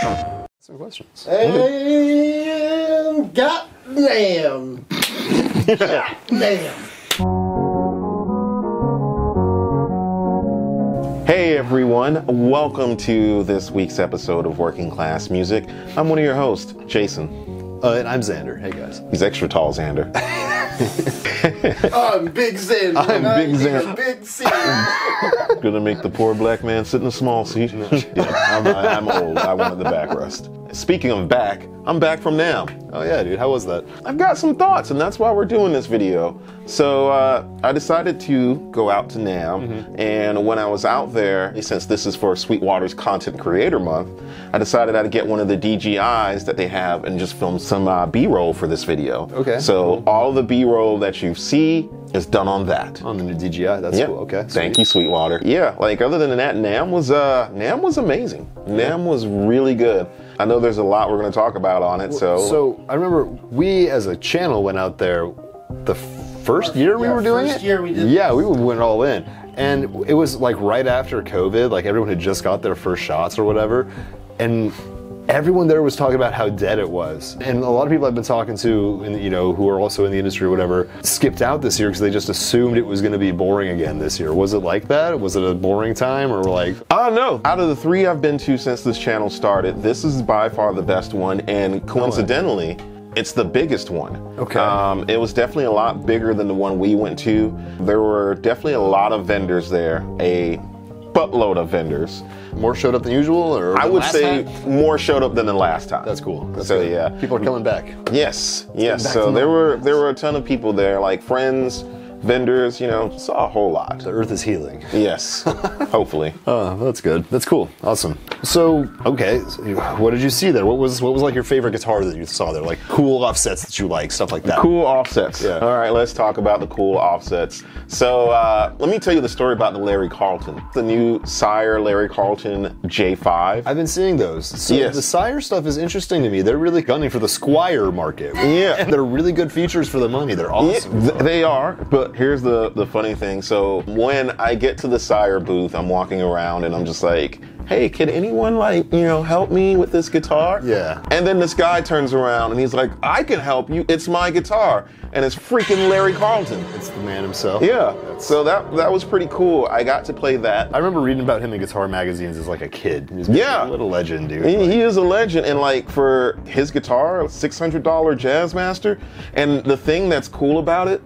Some questions. And goddamn. goddamn. Hey everyone, welcome to this week's episode of Working Class Music. I'm one of your hosts, Jason. Uh, and I'm Xander. Hey guys. He's extra tall, Xander. I'm Big Zen. I'm Big Zen. Big C. Gonna make the poor black man sit in a small seat. yeah, I'm, I'm old. I wanted the backrest. Speaking of back, I'm back from NAMM. Oh yeah, dude. How was that? I've got some thoughts, and that's why we're doing this video. So uh, I decided to go out to NAMM, and when I was out there, since this is for Sweetwater's Content Creator Month, I decided I'd get one of the DJIs that they have and just film some uh, B-roll for this video. Okay, So all the B-roll that you see is done on that. On the new DJI. That's Yeah. cool. Okay. Thank you, Sweetwater. Yeah, like other than that, NAMM was uh NAMM was amazing. NAMM was really good. I know there's a lot we're gonna talk about on it, so So I remember we as a channel went out there the first year we yeah, were doing it. we Yeah, we went all in, and it was like right after COVID. Like everyone had just got their first shots or whatever, and everyone there was talking about how dead it was. And a lot of people I've been talking to, you know, who are also in the industry or whatever, skipped out this year because they just assumed it was going to be boring again this year. Was it like that? Was it a boring time, or like? I don't know. Out of the three I've been to since this channel started, this is by far the best one, and coincidentally, it's the biggest one. Okay. Um, it was definitely a lot bigger than the one we went to. There were definitely a lot of vendors there, a buttload of vendors. More showed up than usual, or I would say time? more showed up than the last time. That's cool. That's so good. yeah, people are coming back. Yes, yes. So there were there were a ton of people there, like friends, vendors. You know, saw a whole lot. The Earth is healing. Yes, hopefully. Oh, that's good. That's cool. Awesome. So, okay, so what did you see there? What was what was like your favorite guitar that you saw there? Like cool offsets that you like, stuff like that. Cool offsets. Yeah. All right, let's talk about the cool offsets. So uh, let me tell you the story about the Larry Carlton, the new Sire Larry Carlton J5. I've been seeing those. So Yes. the Sire stuff is interesting to me. They're really gunning for the Squier market. Yeah. They're really good features for the money. They're Yeah, awesome. th- they are, but here's the the funny thing. So when I get to the Sire booth, I'm walking around and I'm just like, "Hey, can anyone like you know help me with this guitar?" Yeah. And then this guy turns around and he's like, "I can help you. It's my guitar." And it's freaking Larry Carlton. It's the man himself. Yeah. That's- So that that was pretty cool. I got to play that. I remember reading about him in guitar magazines as like a kid. He's Yeah. a little legend, dude. He, Like, he is a legend, and like for his guitar, six hundred dollar Jazzmaster. And the thing that's cool about it,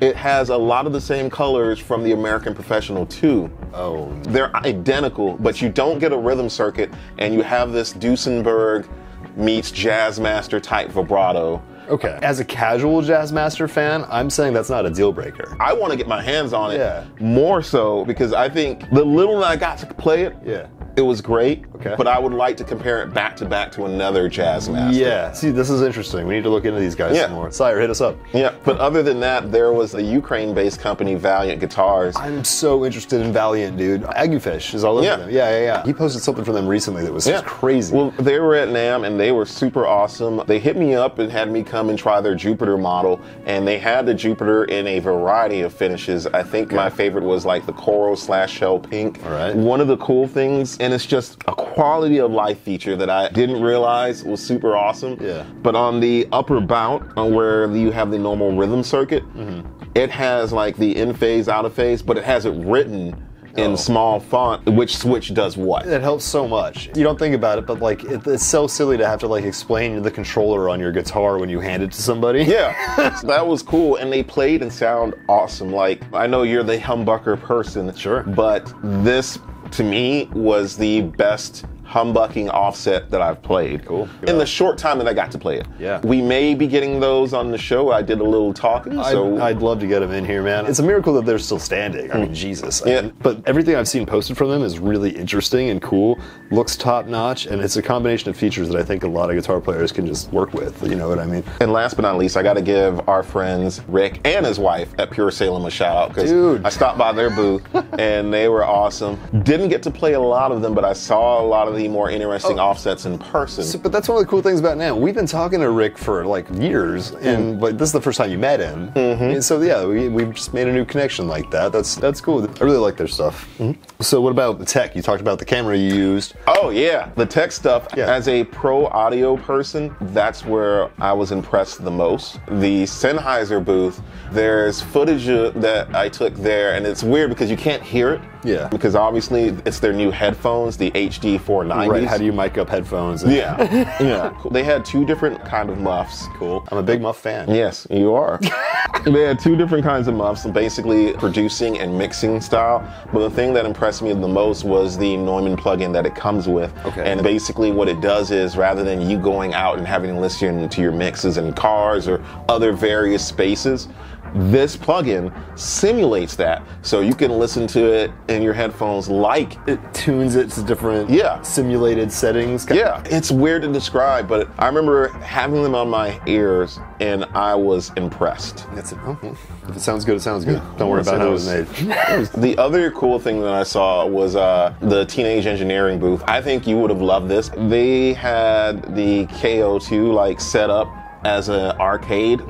it has a lot of the same colors from the American Professional too. oh, They're identical, but you don't get a rhythm circuit, and you have this Duesenberg meets Jazzmaster type vibrato. okay. As a casual Jazzmaster fan, I'm saying that's not a deal breaker. I want to get my hands on it Yeah. more so because I think the little that I got to play it, Yeah. it was great. Okay. But I would like to compare it back to back to another Jazzmaster. Yeah. See, this is interesting. We need to look into these guys Yeah. some more. Sire, hit us up. Yeah, but other than that, there was a Ukraine-based company, Valiant Guitars. I'm so interested in Valiant, dude. Agufish is all over Yeah. them. Yeah, yeah, yeah. He posted something for them recently that was just crazy. Well, they were at NAMM and they were super awesome. They hit me up and had me come and try their Jupiter model, and they had the Jupiter in a variety of finishes. I think my favorite was like the coral slash shell pink. All right. One of the cool things, and it's just a quality of life feature that I didn't realize was super awesome. Yeah. But on the upper bout, on where you have the normal rhythm circuit, Mm-hmm. it has like the in phase, out of phase, but it has it written in Oh. small font. Which switch does what? it helps so much. You don't think about it, but like it, it's so silly to have to like explain the controller on your guitar when you hand it to somebody. Yeah, that was cool, and they played and sound awesome. Like I know you're the humbucker person, Sure. but this to me was the best humbucking offset that I've played. Cool. In the short time that I got to play it. Yeah. We may be getting those on the show. I did a little talking, so I'd, I'd love to get them in here, man. It's a miracle that they're still standing. I mean, hmm. Jesus. I Yeah. mean, but everything I've seen posted from them is really interesting and cool. Looks top notch, and it's a combination of features that I think a lot of guitar players can just work with. You know what I mean? And last but not least, I got to give our friends Rick and his wife at Pure Salem a shout out because Dude. I stopped by their booth and they were awesome. Didn't get to play a lot of them, but I saw a lot of of the more interesting offsets in person. But that's one of the cool things about now. We've been talking to Rick for like years, Mm. and but this is the first time you met him. Mm-hmm. And so yeah, we we just made a new connection like that. That's that's cool. I really like their stuff. Mm-hmm. So what about the tech? You talked about the camera you used. Oh yeah, the tech stuff. Yeah. As a pro audio person, that's where I was impressed the most. The Sennheiser booth. There's footage that I took there, and it's weird because you can't hear it. Yeah. Because obviously it's their new headphones, the HD 490s. Right? How do you mic up headphones? Yeah, yeah. They had two different kind of muffs. Cool. I'm a big Muff fan. Yes, you are. they had two different kinds of muffs, basically producing and mixing style. But the thing that impressed me the most was the Neumann plugin that it comes with. Okay. And basically, what it does is rather than you going out and having to listen to your mixes in cars or other various spaces, this plugin simulates that. So you can listen to it in your headphones like It tunes it to different Yeah. simulated settings. Yeah, it's weird to describe, but I remember having them on my ears and I was impressed. That's it. Okay. If it sounds good, it sounds good. Don't worry about it how it was made. The other cool thing that I saw was uh, the Teenage Engineering booth. I think you would have loved this. They had the KO2 like set up as an arcade,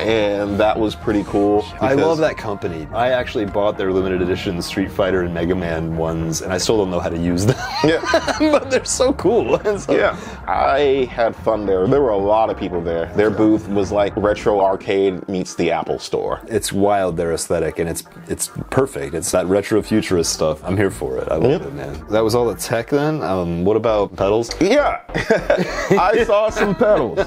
and that was pretty cool. I love that company. I actually bought their limited edition Street Fighter and Mega Man ones, and I still don't know how to use them. Yeah. but they're so cool. So- Yeah, I had fun there. There were a lot of people there. Their booth was like retro arcade meets the Apple Store. It's wild, their aesthetic, and it's it's perfect. It's that retro futurist stuff. I'm here for it. I love it, man. That was all the tech then. Um, what about pedals? Yeah, I saw some pedals.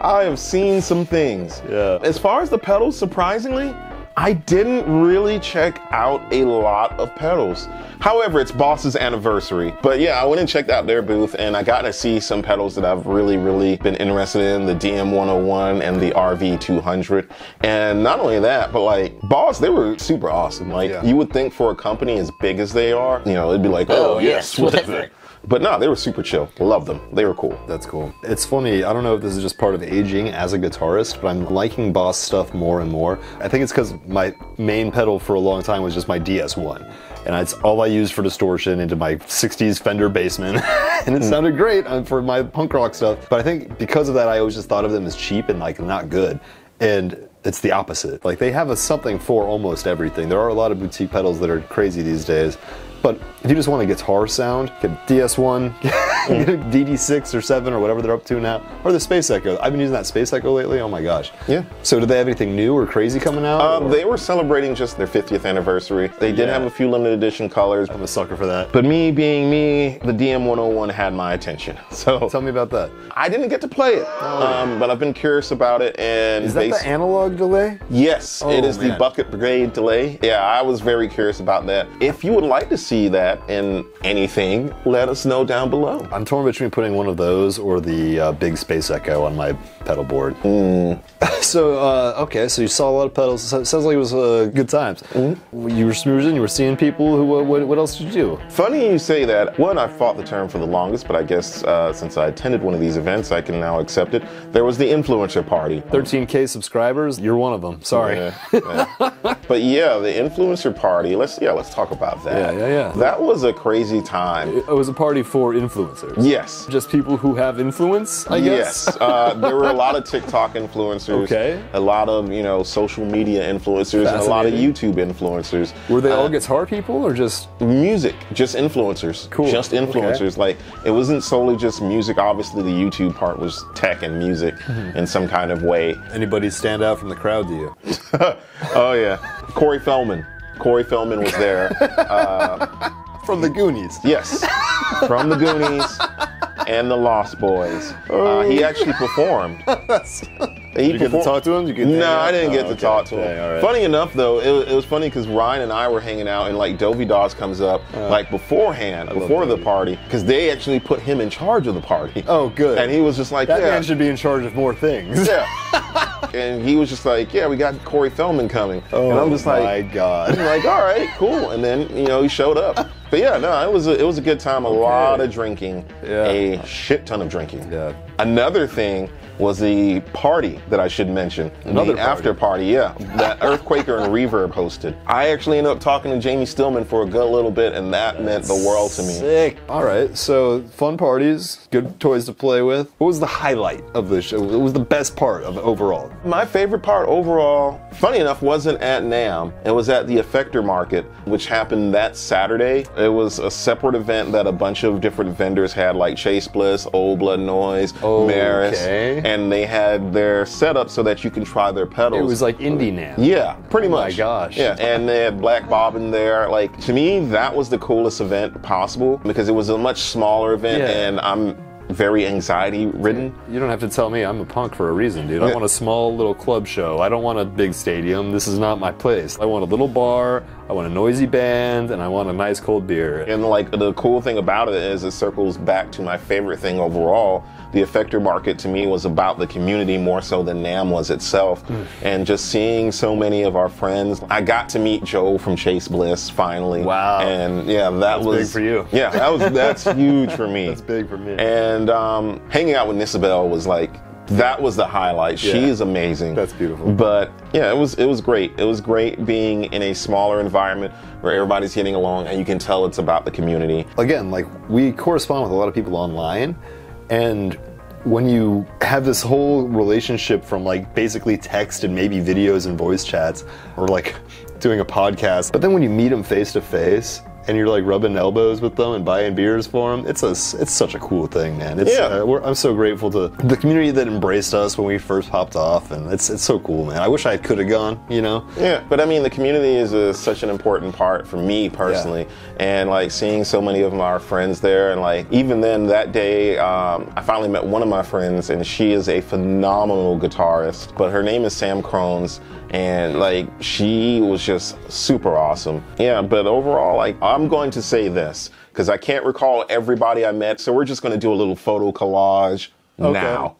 I have seen some things. Yeah. As far as the pedals, surprisingly, I didn't really check out a lot of pedals. However, it's Boss's anniversary. But yeah, I went and checked out their booth and I got to see some pedals that I've really, really been interested in the DM101 and the RV200. And not only that, but like Boss, they were super awesome. Like Yeah. you would think for a company as big as they are, you know, it'd be like, oh, Oh, yes, yes, whatever. But no, they were super chill. Love them. They were cool. That's cool. It's funny. I don't know if this is just part of aging as a guitarist, but I'm liking Boss stuff more and more. I think it's because my main pedal for a long time was just my DS1, and it's all I used for distortion into my '60s Fender Bassman, and it sounded great uh, for my punk rock stuff. But I think because of that, I always just thought of them as cheap and like not good, and it's the opposite. Like they have a something for almost everything. There are a lot of boutique pedals that are crazy these days. But if you just want a guitar sound, get DS1, get a DD6 or 7 or whatever they're up to now, or the Space Echo. I've been using that Space Echo lately. Oh my gosh. Yeah. So, do they have anything new or crazy coming out? Um, they were celebrating just their 50th anniversary. They did Yeah. have a few limited edition colors. I'm a sucker for that. But me being me, the DM101 had my attention. So Tell me about that. I didn't get to play it, um, but I've been curious about it. And Is that they- the analog delay? Yes, it Oh, is the bucket brigade delay. Yeah, I was very curious about that. If you would like to see that in anything, let us know down below. I'm torn between putting one of those or the uh, big Space Echo on my pedal board. Hmm. so, uh, okay, so you saw a lot of pedals. So sounds like it was uh, good times. Hmm. You were smoozing, you were seeing people. Who? What, what else did you do? Funny you say that. One, I fought the term for the longest, but I guess uh, since I attended one of these events, I can now accept it. There was the influencer party. 13k subscribers. You're one of them. Sorry. Yeah, yeah. but yeah, the influencer party. Let's yeah, let's talk about that. Yeah, yeah, yeah. That was a crazy time. It was a party for influencers. Yes. Just people who have influence, I guess. Yes, uh, there were a lot of TikTok influencers, Okay. a lot of you know social media influencers, and a lot of YouTube influencers. Were they all Uh, guitar people or just music? Just influencers. Cool. Just influencers. Like it wasn't solely just music. Obviously, the YouTube part was tech and music Mm-hmm. in some kind of way. anybody stand out from the crowd to you? oh yeah, Corey Feldman. Corey Feldman was there. From the Goonies. Yes, from the Goonies and the Lost Boys. Uh, he actually performed. Did you get to talk to him? Did you get to no? I didn't get Oh, to okay. talk to him. Okay, right. Funny enough, though, it, it was funny because Ryan and I were hanging out, and like Dovey Dawes comes up uh, like beforehand, love before the party, because they actually put him in charge of the party. Oh, good. And he was just like, that yeah. man should be in charge of more things. yeah. and he was just like, yeah, we got Corey Feldman coming. Oh and I'm oh, just like, my God. I'm like, all right, cool. And then, you know, he showed up. But yeah, no, it was a, it was a good time. A lot of drinking, Yeah. a shit ton of drinking. Yeah. Another thing was the party that I should mention. Another the party. after party, yeah, that Earthquaker and Reverb hosted. I actually ended up talking to Jamie Stillman for a good little bit, and that meant the world to me. Sick. All right, so fun parties, good toys to play with. What was the highlight of the show? What was the best part of overall? My favorite part overall, funny enough, wasn't at NAMM. It was at the Effector Market, which happened that Saturday. It was a separate event that a bunch of different vendors had, like Chase Bliss, Old Blood Noise, Meris, Okay. And they had their setup so that you can try their pedals. It was like Indie NAMM. Yeah, pretty Oh my much. gosh. Yeah, and they had Black Bob in there. Like to me, that was the coolest event possible because it was a much smaller event, Yeah. and I'm very anxiety ridden. You don't have to tell me I'm a punk for a reason, dude. I want a small little club show. I don't want a big stadium. This is not my place. I want a little bar, I want a noisy band, and I want a nice cold beer. And like the cool thing about it is it circles back to my favorite thing overall. The Effector market to me was about the community more so than NAMM was itself. Hmm. And just seeing so many of our friends. I got to meet Joe from Chase Bliss finally. Wow. And yeah, that was big for you. Yeah, that was that's huge for me. That's big for me. And um, hanging out with Nisabel was like that was the highlight. She is amazing. That's beautiful. But yeah, it was it was great. It was great being in a smaller environment where everybody's getting along and you can tell it's about the community. again, like we correspond with a lot of people online, and when you have this whole relationship from like basically text and maybe videos and voice chats, or like doing a podcast, but then when you meet them face to face. And you're like rubbing elbows with them and buying beers for them. It's a, it's such a cool thing, man. It's, Yeah. uh, we're, I'm so grateful to the community that embraced us when we first popped off, and it's it's so cool, man. I wish I could have gone, you know. Yeah, but I mean, the community is a, such an important part for me personally, and like seeing so many of our friends there, and like even then that day, um, I finally met one of my friends, and she is a phenomenal guitarist. But her name is Sam Crones, and like she was just super awesome. Yeah, but overall, like I'm going to say this because I can't recall everybody I met, so we're just going to do a little photo collage now.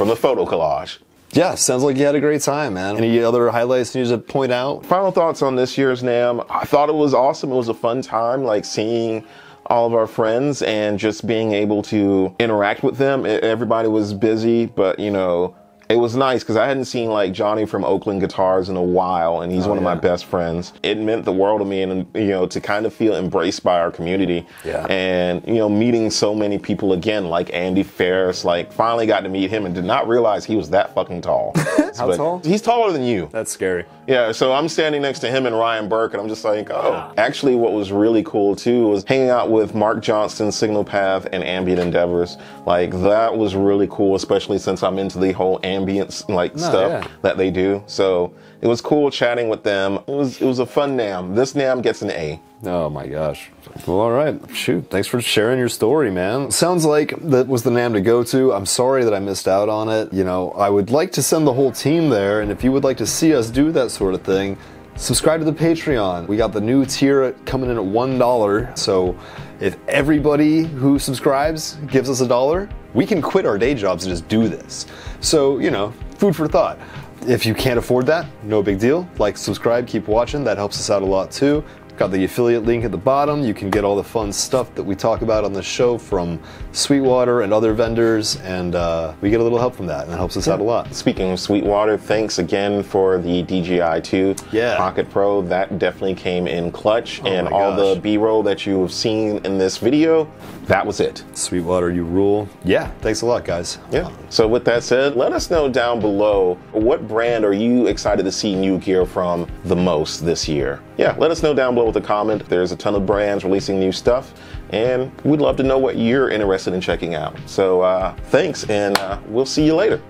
From the photo collage. Yeah, sounds like you had a great time, man. Any other highlights you need to point out? Final thoughts on this year's NAMM. I thought it was awesome. It was a fun time, like seeing all of our friends and just being able to interact with them. Everybody was busy, but you know, it was nice because I hadn't seen like Johnny from Oakland Guitars in a while, and he's oh, one of my best friends. It meant the world to me, and you know, to kind of feel embraced by our community. Yeah. And you know, meeting so many people again, like Andy Ferris, like finally got to meet him and did not realize he was that fucking tall. How But tall? He's taller than you. That's scary. Yeah, so I'm standing next to him and Ryan Burke, and I'm just like, oh. Actually, what was really cool too was hanging out with Mark Johnston, Signal Path, and Ambient Endeavors. Like that was really cool, especially since I'm into the whole ambient like stuff yeah. that they do. So it was cool chatting with them. It was it was a fun NAMM. This NAMM gets an A. Oh my gosh. Well, all right. Shoot. Thanks for sharing your story, man. Sounds like that was the NAMM to go to. I'm sorry that I missed out on it. You know, I would like to send the whole team there, and if you would like to see us do that sort of thing, subscribe to the Patreon. We got the new tier coming in at $1. So if everybody who subscribes gives us a dollar, we can quit our day jobs and just do this. So, you know, food for thought. If you can't afford that, no big deal. Like, subscribe, keep watching. That helps us out a lot too. Got the affiliate link at the bottom. You can get all the fun stuff that we talk about on the show from Sweetwater and other vendors, and uh, we get a little help from that, and that helps us out a lot. Speaking of Sweetwater, thanks again for the DJI 2 Yeah. Pocket Pro. That definitely came in clutch, and my all the. B-roll that you have seen in this video, that was it. Sweetwater, you rule. Yeah, thanks a lot, guys. Yeah. So with that said, let us know down below what brand are you excited to see new gear from the most this year. Yeah, let us know down below with a comment. There's a ton of brands releasing new stuff, and we'd love to know what you're interested in checking out. So uh, thanks, and uh, we'll see you later.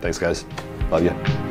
Thanks, guys. Love you.